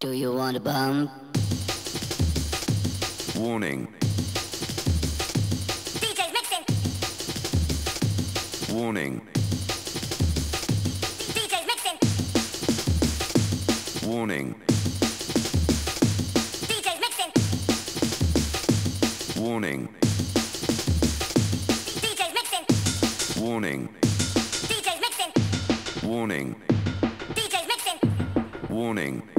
Do you want a bump? Warning. DJ's mixing. Warning. DJ's mixing. Warning. DJ's mixing. Warning. DJ's mixing. Warning. DJ's mixing. Warning. DJ's mixing. Warning.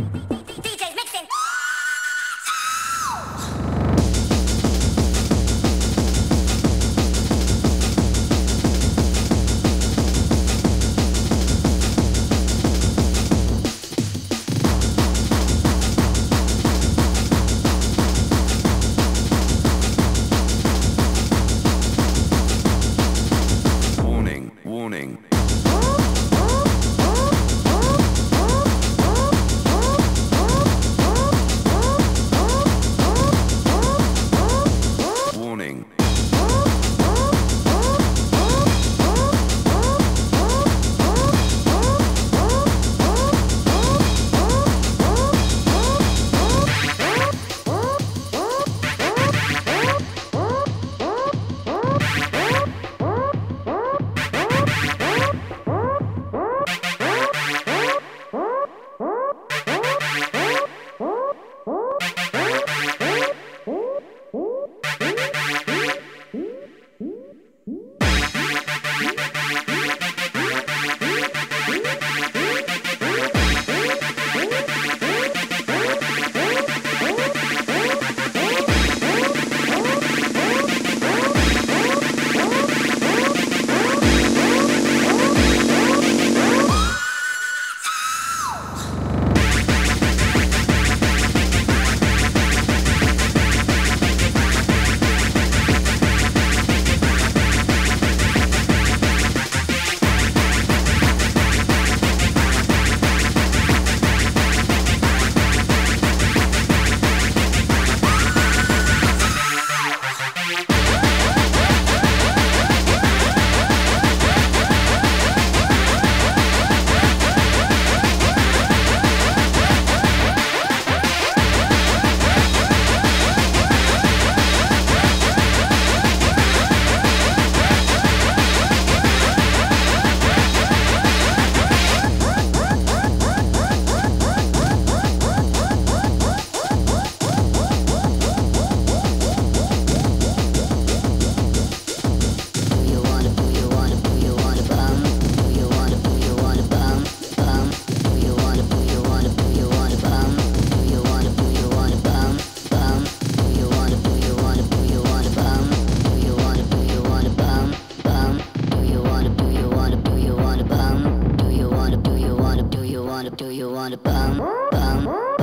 Do you want to bum, bum?